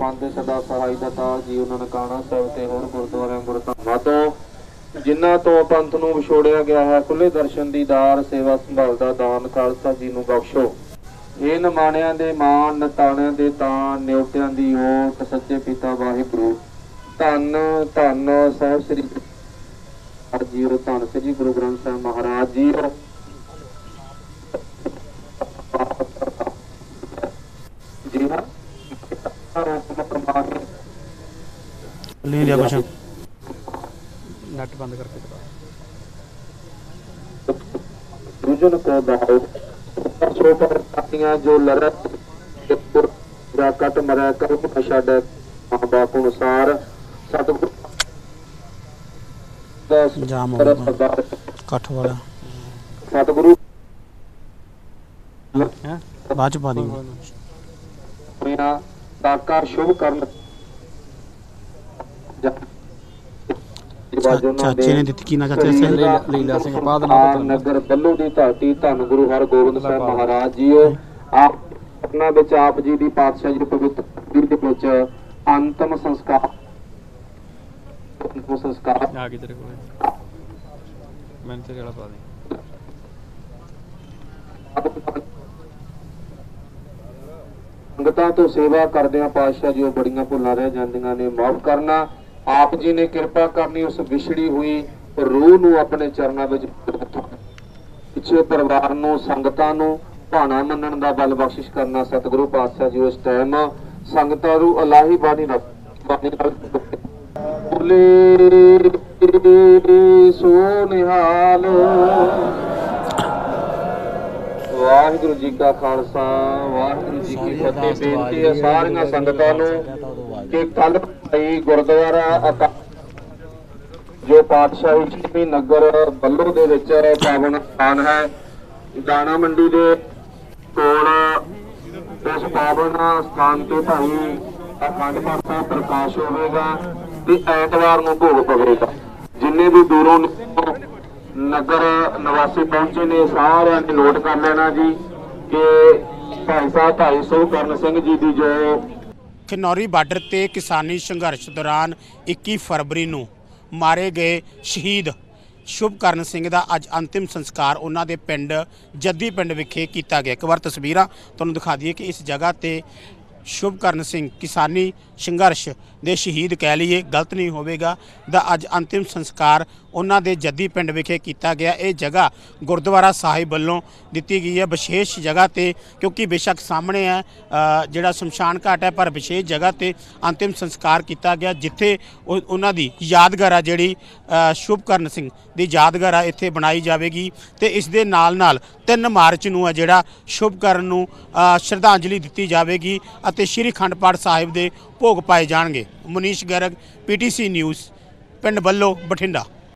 ਵਾਹਿਗੁਰੂ ਸਦਾ ਸਹਾਈ ਦਾਤਾਰ ਜੀ ਉਹਨਾਂ ਨਨਕਾਣਾ ਸਾਹਿਬ ਤੇ ਹੋਰ ਗੁਰਦੁਆਰਿਆਂ ਗੁਰਧਾਮਾਂ ਤੋਂ ਜਿਨ੍ਹਾਂ ਤੋਂ ਪੰਥ ਨੂੰ ਵਿਛੋੜਿਆ ਗਿਆ ਹੈ ਖੁੱਲੇ ਦਰਸ਼ਨ ਦੀਦਾਰ ਸੇਵਾ ਸੰਭਾਲ ਦਾ ਦਾਨ ਖਾਲਸਾ ਜੀ ਨੂੰ ਬਖਸ਼ੋ। ਇਹ ਨਮਾਣਿਆਂ ਦੇ ਮਾਣ, ਨਤਾਣਿਆਂ ਦੇ ਤਾਂ ਨਿਉਟਿਆਂ ਦੀ ਓਟ, ਸੱਚੇ ਪਿਤਾ ਵਾਹਿਗੁਰੂ। ਧੰਨ ਧੰਨ ਸਾਹਿਬ ਸ੍ਰੀ ਗੁਰੂ ਜੀ, ਧੰਨ ਸ੍ਰੀ ਗੁਰੂ ਗ੍ਰੰਥ ਸਾਹਿਬ ਮਹਾਰਾਜ ਜੀ। ਲੈ ਲਿਆ ਕੁਛ ਨੈਟ ਬੰਦ ਕਰਕੇ ਦਿਖਾ। ਦੂਜਨ ਕੋ ਬਾਹੋ ਸੋ ਪਰ ਸਾਥੀਆਂ ਜੋ ਲੜਤ ਪੁਰ ਜਾ ਕਟ ਮਰੈ ਕਰ ਕੋ ਛੱਡ ਮਾਂ ਬਾਪ ਅਨੁਸਾਰ ਸਤਿਗੁਰੂ ਦਾ ਜਾਮ ਹੋ ਪਰ ਗਿਆ। ਸਰਦਾਰ ਸਾਕਾਰ ਸ਼ੁਭ ਕਰਨ ਚਾਚੇ ਨੇ ਦਿੱਤੀ ਕੀ ਨਾ ਚਾਚੇ ਸੇ ਦਾ ਲੀਲਾ ਸਿੰਘ ਪਾਦ ਨਾਲ ਪਤਾ ਨਗਰ ਬੱਲੂ ਦੀ ਧਰਤੀ ਧੰਨ ਗੁਰੂ ਹਰਗੋਬਿੰਦ ਸਾਹਿਬ ਮਹਾਰਾਜ ਜੀਓ ਆਪ ਆਪਣਾ ਵਿੱਚ ਆਪ ਜੀ ਦੀ ਪਾਤਸ਼ਾਹ ਜੀ ਦੇ ਪਵਿੱਤਰ ਦੇ ਵਿੱਚ ਅੰਤਮ ਸੰਸਕਾਰ ਅੰਤਮ ਸੰਸਕਾਰ ਆ ਗਈ ਤੇਰੇ ਕੋਲੇ। ਮੈਂ ਤੇਰੇ ਵਾਲਾ ਪਾ ਦੇ। ਸੰਗਤਾਂ ਤੋਂ ਸੇਵਾ ਕਰਦਿਆਂ ਪਾਤਸ਼ਾਹ ਜੀ, ਉਹ ਬੜੀਆਂ ਭੁੱਲਾਂ ਰਹਿ ਜਾਂਦੀਆਂ ਨੇ। ਮਾਫ ਕਰਨਾ। ਆਪ ਜੀ ਨੇ ਕਿਰਪਾ ਕਰਨੀ, ਉਸ ਵਿਛੜੀ ਹੋਈ ਰੂਹ ਨੂੰ ਆਪਣੇ ਚਰਨਾਂ ਵਿੱਚ ਪਿੱਛੇ ਪਰਿਵਾਰ ਨੂੰ, ਸੰਗਤਾਂ ਨੂੰ ਭਾਣਾ ਮੰਨਣ ਦਾ ਬਲ ਬਖਸ਼ਿਸ਼ ਕਰਨਾ ਸਤਿਗੁਰੂ ਪਾਤਸ਼ਾਹ ਜੀ, ਉਸ ਟਾਈਮ ਸੰਗਤਾਂ ਨੂੰ ਅਲਾਹੀ ਬਾਣੀ ਨਾਲ ਬੋਲੇ, ਸੋ ਨਿਹਾਲ। ਵਾਹਿਗੁਰੂ ਜੀ ਕਾ ਖਾਲਸਾ ਵਾਹਿਗੁਰੂ ਜੀ ਕੀ ਫਤਿਹ। ਬੇਨਤੀ ਹੈ ਸਾਰੀਆਂ ਸੰਗਤਾਂ ਨੂੰ ਕਿ ਕੱਲ ਭਾਈ ਗੁਰਦੁਆਰਾ ਜੋ ਪਾਤਸ਼ਾਹੀ ਚੀਮੀ ਨਗਰ ਬੱਲੋ ਦੇ ਵਿੱਚ ਪਾਵਨ ਸਥਾਨ ਹੈ ਦਾਣਾ ਮੰਡੀ ਦੇ ਕੋਲ ਉਸ ਪਾਵਨ ਸਥਾਨ ਤੇ ਭਾਈ ਅਖੰਡ ਪਾਠ ਪ੍ਰਕਾਸ਼ ਹੋਵੇਗਾ ਤੇ ਐਤਵਾਰ ਨੂੰ ਭੋਗ ਪਵੇਗਾ। ਜਿੰਨੇ ਵੀ ਦੂਰੋਂ ਨਗਰ ਨਿਵਾਸੀ ਪਹੁੰਚੇ ਨੇ, ਸਾਰਿਆਂ ਨੇ ਨੋਟ ਕਰ ਲੈਣਾ ਜੀ ਕਿ ਭਾਈ ਸਾਹਿਬ, ਭਾਈ ਸੁਖਕਰਨ ਸਿੰਘ ਜੀ ਦੀ ਜੋ ਖਨੌਰੀ ਬਾਰਡਰ ਤੇ ਕਿਸਾਨੀ ਸੰਘਰਸ਼ ਦੌਰਾਨ 21 ਫਰਵਰੀ ਨੂੰ ਮਾਰੇ ਗਏ ਸ਼ਹੀਦ ਸ਼ੁਭਕਰਨ ਸਿੰਘ ਦਾ ਅੱਜ ਅੰਤਿਮ ਸੰਸਕਾਰ ਉਹਨਾਂ ਦੇ ਪਿੰਡ ਜੱਦੀ ਪਿੰਡ ਵਿਖੇ ਕੀਤਾ ਗਿਆ। ਇੱਕ ਵਾਰ ਤਸਵੀਰਾਂ ਤੁਹਾਨੂੰ ਦਿਖਾ ਦਈਏ ਕਿ ਇਸ ਜਗ੍ਹਾ ਤੇ ਸ਼ੁਭਕਰਨ ਸਿੰਘ ਕਿਸਾਨੀ ਸੰਘਰਸ਼ ਦੇ ਸ਼ਹੀਦ ਕਹਿ ਲਈਏ, ਗਲਤ ਨਹੀਂ ਹੋਵੇਗਾ। ਦਾ ਅੱਜ ਅੰਤਿਮ ਸੰਸਕਾਰ ਉਹਨਾਂ ਦੇ ਜੱਦੀ ਪਿੰਡ ਵਿਖੇ ਕੀਤਾ ਗਿਆ। ਇਹ ਜਗ੍ਹਾ ਗੁਰਦੁਆਰਾ ਸਾਹਿਬ ਵੱਲੋਂ ਦਿੱਤੀ ਗਈ ਹੈ। ਵਿਸ਼ੇਸ਼ ਜਗ੍ਹਾ ਤੇ, ਕਿਉਂਕਿ ਬੇਸ਼ੱਕ ਸਾਹਮਣੇ ਹੈ ਜਿਹੜਾ ਸ਼ਮਸ਼ਾਨ ਘਾਟ ਹੈ, ਪਰ ਵਿਸ਼ੇਸ਼ ਜਗ੍ਹਾ ਤੇ ਅੰਤਿਮ ਸੰਸਕਾਰ ਕੀਤਾ ਗਿਆ, ਜਿੱਥੇ ਉਹ- ਉਹਨਾਂ ਦੀ ਯਾਦਗਾਰ ਆ ਜਿਹੜੀ ਸ਼ੁਭਕਰਨ ਸਿੰਘ ਦੀ ਯਾਦਗਾਰ ਆ, ਇੱਥੇ ਬਣਾਈ ਜਾਵੇਗੀ। ਤੇ ਇਸ ਦੇ ਨਾਲ ਨਾਲ 3 ਮਾਰਚ ਨੂੰ ਆ ਜਿਹੜਾ ਸ਼ੁਭਕਰਨ ਨੂੰ ਸ਼ਰਧਾਂਜਲੀ ਦਿੱਤੀ ਜਾਵੇਗੀ ਅਤੇ ਸ੍ਰੀ ਅਖੰਡ ਪਾਠ ਸਾਹਿਬ ਦੇ ਭੋਗ ਪਾਏ ਜਾਣਗੇ। ਮਨੀਸ਼ ਗਰਗ ਪੀਟੀਸੀ ਨਿਊਜ਼, ਪਿੰਡ ਬੱਲੋ ਬਠਿੰਡਾ।